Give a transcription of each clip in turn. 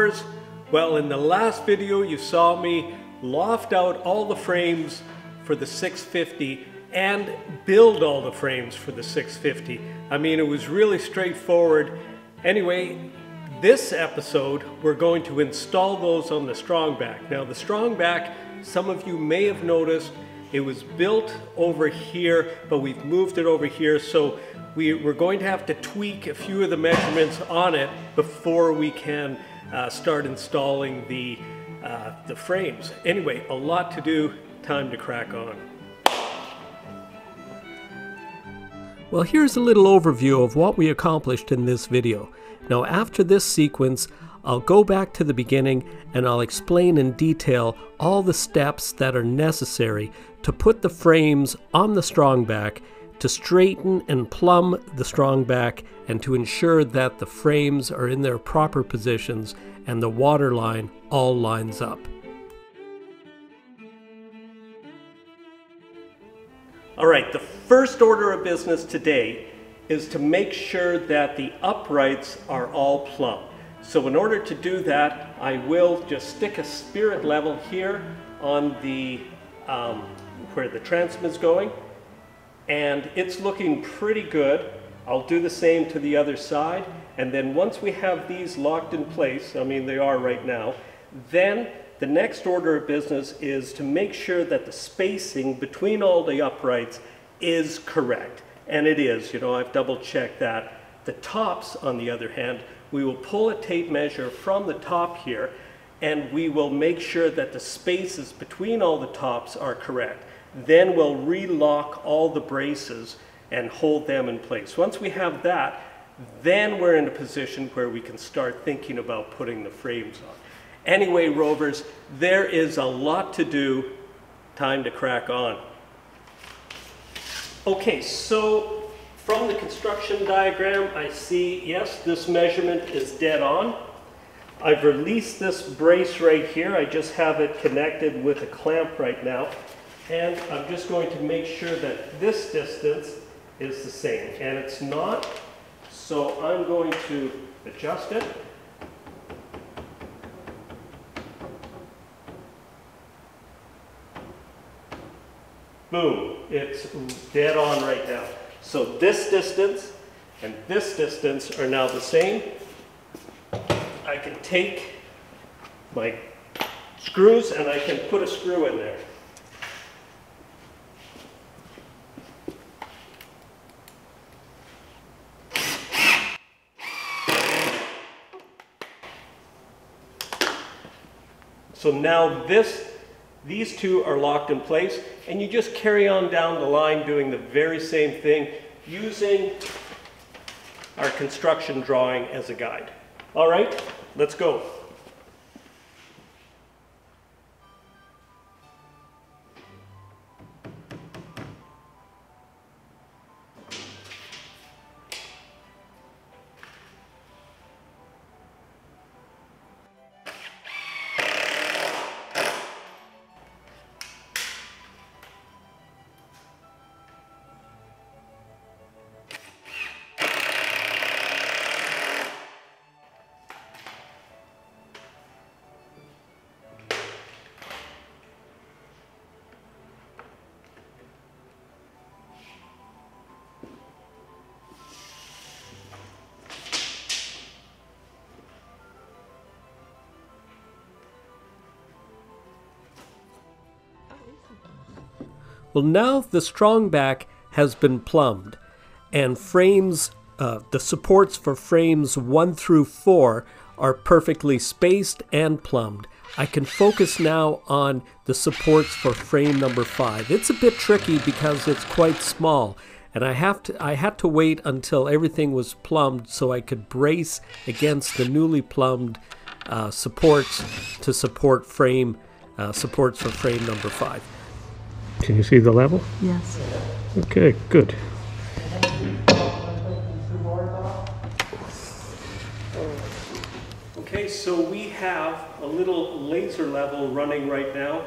Ahoy Rovers! Well, in the last video you saw me loft out all the frames for the 650 and build all the frames for the 650. I mean, it was really straightforward. Anyway, this episode, we're going to install those on the Strongback. Now, the Strongback, some of you may have noticed, it was built over here, but we've moved it over here, so we, are going to have to tweak a few of the measurements on it before we can uh, start installing the, uh, the frames. Anyway, a lot to do, time to crack on. Well, here's a little overview of what we accomplished in this video. Now, after this sequence, I'll go back to the beginning and I'll explain in detail all the steps that are necessary to put the frames on the strongback to straighten and plumb the strongback and to ensure that the frames are in their proper positions and the water line all lines up. All right, the first order of business today is to make sure that the uprights are all plumb. So in order to do that, I will just stick a spirit level here on the um, where the transom is going and it's looking pretty good. I'll do the same to the other side. And then once we have these locked in place, I mean they are right now, then the next order of business is to make sure that the spacing between all the uprights is correct. And it is, you know, I've double checked that. The tops, on the other hand, we will pull a tape measure from the top here and we will make sure that the spaces between all the tops are correct. Then we'll relock all the braces and hold them in place. Once we have that, then we're in a position where we can start thinking about putting the frames on. Anyway, Rovers, there is a lot to do. Time to crack on. Okay, so from the construction diagram, I see, yes, this measurement is dead on. I've released this brace right here. I just have it connected with a clamp right now. And I'm just going to make sure that this distance is the same. And it's not, so I'm going to adjust it. Boom, it's dead on right now. So this distance and this distance are now the same. I can take my screws and I can put a screw in there. So now this, these two are locked in place and you just carry on down the line doing the very same thing using our construction drawing as a guide. All right, let's go. Well, now the strongback has been plumbed, and frames, uh, the supports for frames 1 through 4 are perfectly spaced and plumbed. I can focus now on the supports for frame number 5. It's a bit tricky because it's quite small, and I have to I had to wait until everything was plumbed so I could brace against the newly plumbed uh, supports to support frame uh, supports for frame number 5. Can you see the level? Yes. Okay, good. Okay, so we have a little laser level running right now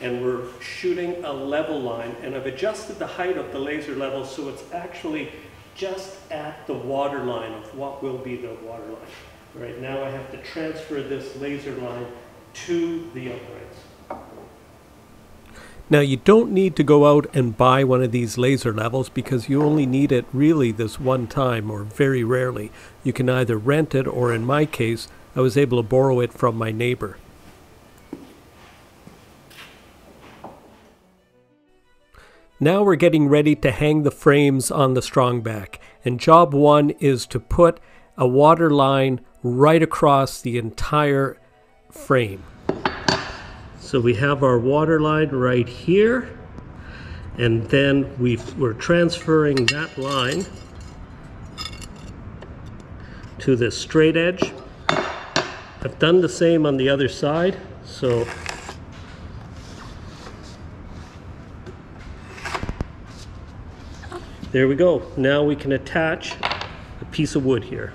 and we're shooting a level line and I've adjusted the height of the laser level so it's actually just at the water line of what will be the water line. All right, now I have to transfer this laser line to the uprights. Now you don't need to go out and buy one of these laser levels because you only need it really this one time or very rarely. You can either rent it or in my case, I was able to borrow it from my neighbor. Now we're getting ready to hang the frames on the strongback and job one is to put a water line right across the entire frame. So we have our water line right here, and then we are transferring that line to the straight edge. I've done the same on the other side, so there we go. Now we can attach a piece of wood here.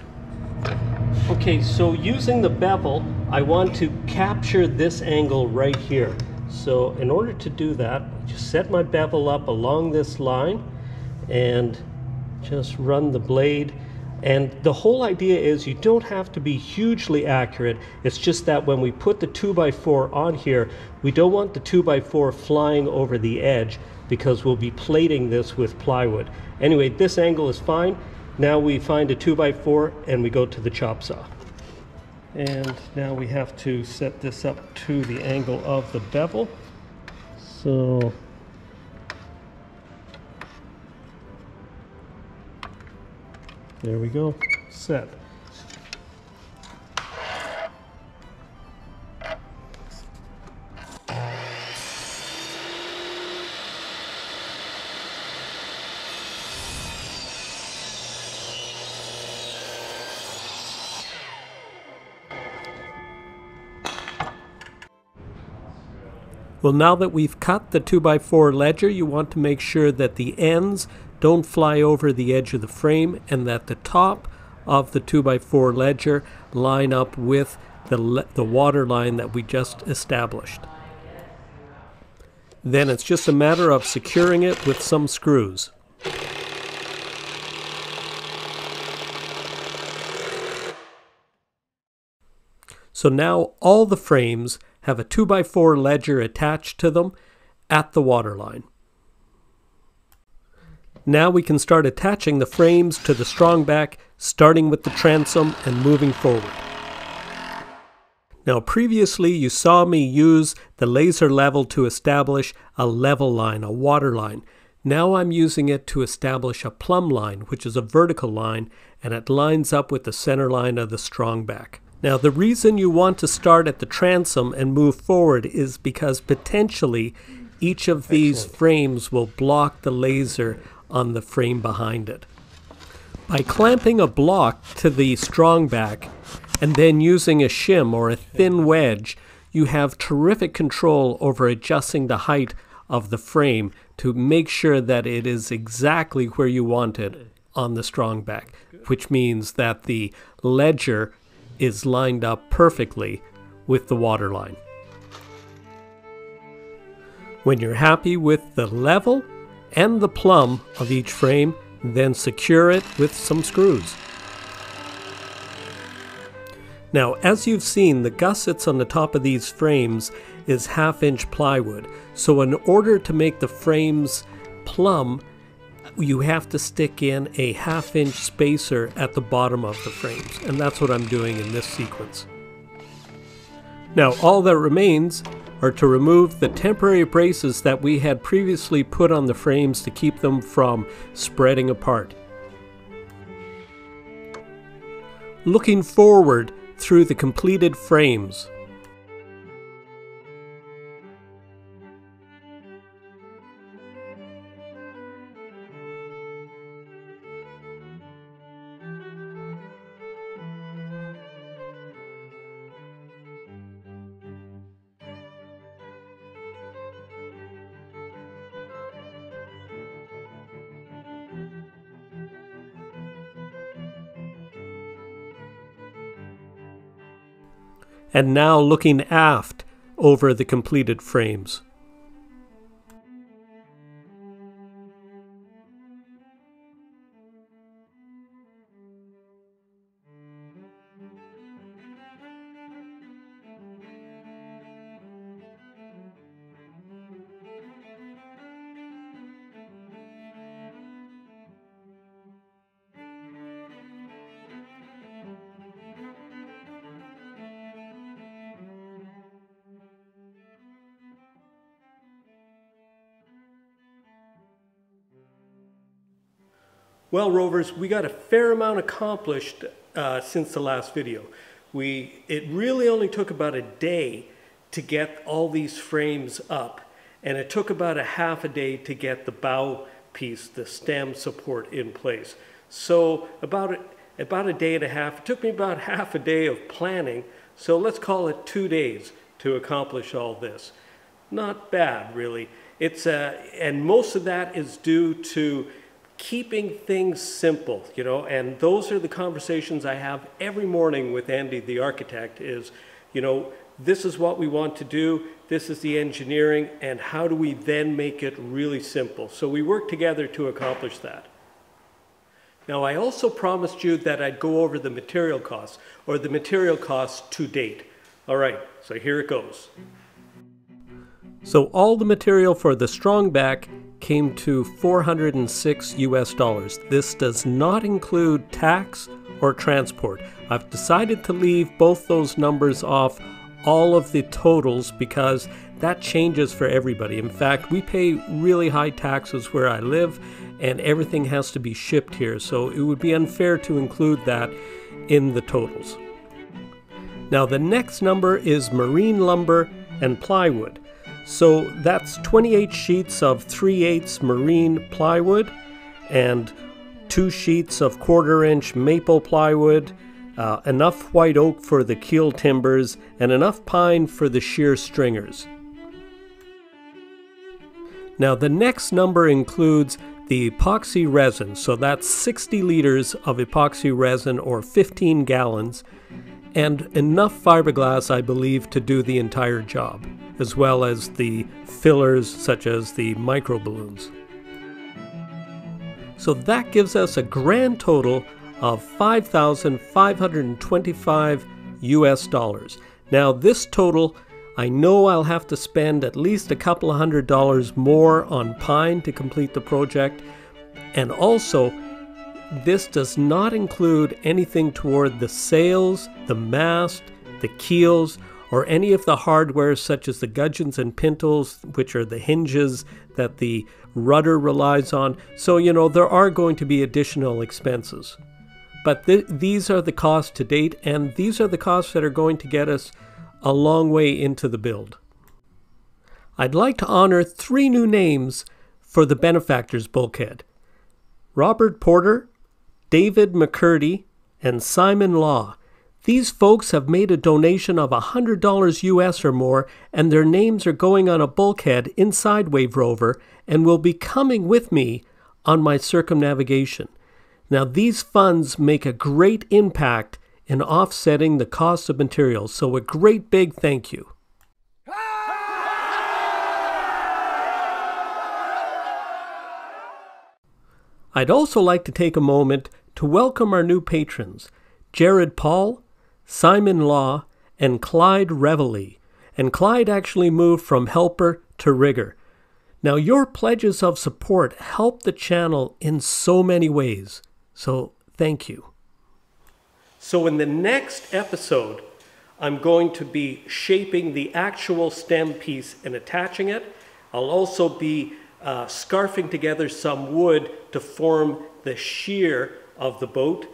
Okay, so using the bevel, I want to capture this angle right here. So in order to do that, I just set my bevel up along this line and just run the blade. And the whole idea is you don't have to be hugely accurate. It's just that when we put the 2x4 on here, we don't want the 2x4 flying over the edge because we'll be plating this with plywood. Anyway, this angle is fine. Now we find a 2x4 and we go to the chop saw. And now we have to set this up to the angle of the bevel. So there we go, set. Well, now that we've cut the 2x4 ledger, you want to make sure that the ends don't fly over the edge of the frame and that the top of the 2x4 ledger line up with the, the water line that we just established. Then it's just a matter of securing it with some screws. So now all the frames have a 2x4 ledger attached to them at the waterline. Now we can start attaching the frames to the strongback, starting with the transom and moving forward. Now previously you saw me use the laser level to establish a level line, a water line. Now I'm using it to establish a plumb line, which is a vertical line, and it lines up with the center line of the strongback. Now, the reason you want to start at the transom and move forward is because potentially each of these Excellent. frames will block the laser on the frame behind it. By clamping a block to the strongback and then using a shim or a thin wedge, you have terrific control over adjusting the height of the frame to make sure that it is exactly where you want it on the strongback, which means that the ledger is lined up perfectly with the waterline. When you're happy with the level and the plumb of each frame, then secure it with some screws. Now, as you've seen, the gussets on the top of these frames is half inch plywood. So in order to make the frames plumb, you have to stick in a half inch spacer at the bottom of the frames, and that's what I'm doing in this sequence. Now all that remains are to remove the temporary braces that we had previously put on the frames to keep them from spreading apart. Looking forward through the completed frames, and now looking aft over the completed frames. Well, Rovers, we got a fair amount accomplished uh, since the last video. We, it really only took about a day to get all these frames up, and it took about a half a day to get the bow piece, the stem support in place. So about a, about a day and a half. It took me about half a day of planning, so let's call it two days to accomplish all this. Not bad, really. It's, uh, and most of that is due to keeping things simple, you know, and those are the conversations I have every morning with Andy, the architect, is, you know, this is what we want to do, this is the engineering, and how do we then make it really simple? So we work together to accomplish that. Now, I also promised you that I'd go over the material costs, or the material costs to date. All right, so here it goes. So all the material for the strong back came to 406 US dollars. This does not include tax or transport. I've decided to leave both those numbers off all of the totals because that changes for everybody. In fact, we pay really high taxes where I live and everything has to be shipped here, so it would be unfair to include that in the totals. Now the next number is marine lumber and plywood. So that's 28 sheets of 3 8 marine plywood and two sheets of quarter inch maple plywood, uh, enough white oak for the keel timbers, and enough pine for the shear stringers. Now the next number includes the epoxy resin, so that's 60 liters of epoxy resin or 15 gallons, and enough fiberglass, I believe, to do the entire job as well as the fillers such as the micro balloons. So that gives us a grand total of 5,525 US dollars. Now this total, I know I'll have to spend at least a couple of hundred dollars more on pine to complete the project, and also this does not include anything toward the sails, the mast, the keels, or any of the hardware such as the gudgeons and pintles, which are the hinges that the rudder relies on. So, you know, there are going to be additional expenses. But th these are the costs to date, and these are the costs that are going to get us a long way into the build. I'd like to honor three new names for the benefactors bulkhead. Robert Porter, David McCurdy, and Simon Law. These folks have made a donation of $100 US or more, and their names are going on a bulkhead inside Wave Rover and will be coming with me on my circumnavigation. Now, these funds make a great impact in offsetting the cost of materials, so a great big thank you. I'd also like to take a moment to welcome our new patrons Jared Paul, Simon Law, and Clyde Reveille. And Clyde actually moved from helper to rigger. Now, your pledges of support help the channel in so many ways. So, thank you. So, in the next episode, I'm going to be shaping the actual stem piece and attaching it. I'll also be uh, scarfing together some wood to form the shear of the boat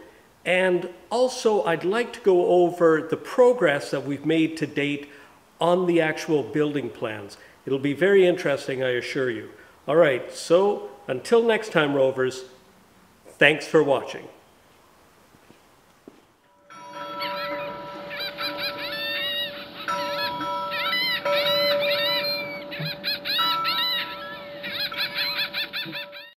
and also, I'd like to go over the progress that we've made to date on the actual building plans. It'll be very interesting, I assure you. All right, so until next time, Rovers, thanks for watching.